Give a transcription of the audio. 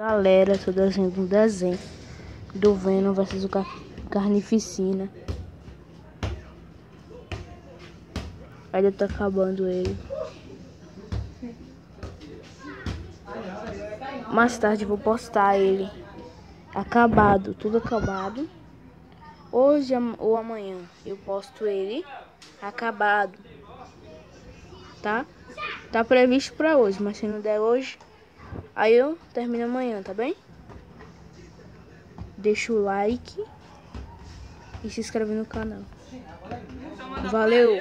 Galera, tô desenhando um desenho do Venom versus o Car Carnificina. Ainda tá acabando ele. Mais tarde vou postar ele acabado, tudo acabado. Hoje ou amanhã eu posto ele acabado, tá? Tá previsto pra hoje, mas se não der hoje, aí eu termino amanhã, tá bem? Deixa o like e se inscreve no canal. Valeu!